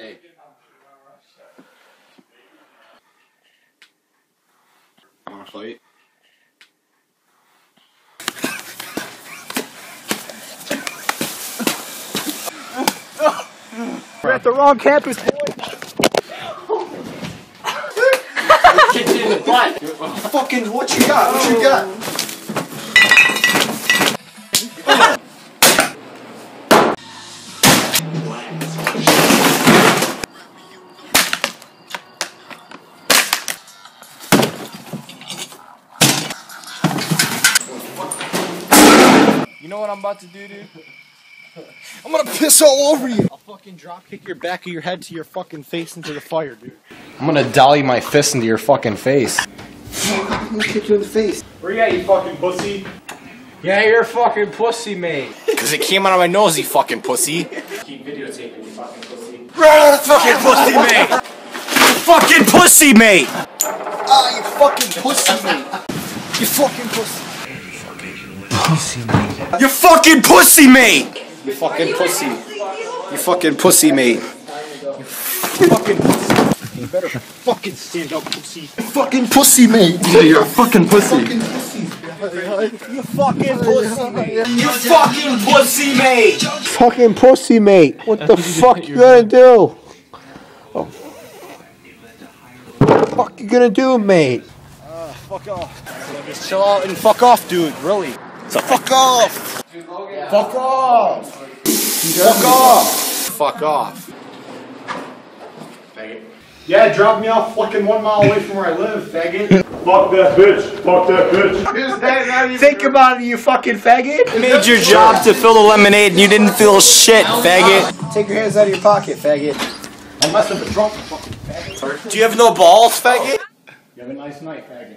Hey. Wanna fight? We're at the wrong campus, boy. Kicked you in the butt. Fucking, what you got? What you got? You know what I'm about to do, dude? I'm gonna piss all over you. I'll fucking drop kick your back of your head to your fucking face into the fire, dude. I'm gonna dolly my fist into your fucking face. I'm gonna kick you in the face. Where you at, you fucking pussy? Yeah, you're a fucking pussy, mate. Cause it came out of my nose, you fucking pussy. Keep videotaping, you fucking pussy. fucking pussy, mate. fucking pussy, mate. Ah, you fucking pussy, mate. You fucking pussy. You fucking pussy, mate. You fucking pussy. You fucking pussy, mate. You Fucking pussy. You better fucking stand up, pussy. Fucking pussy, mate. Yeah, you're a fucking pussy. You fucking pussy, mate. You fucking pussy, mate. Fucking pussy, mate. What the fuck you gonna do? Oh. What the fuck you gonna do, mate? Uh, fuck off. Just chill out and fuck off, dude. Really. So fuck off. Fuck off. Fuck off. Fuck off. Yeah, drop me off fucking one mile away from where I live, faggot. Fuck that bitch. Fuck that bitch. Think about it, you fucking faggot. Made your job to fill the lemonade and you didn't feel shit, faggot. Take your hands out of your pocket, faggot. I must have been drunk, fucking faggot. Do you have no balls, faggot? You have a nice night, faggot.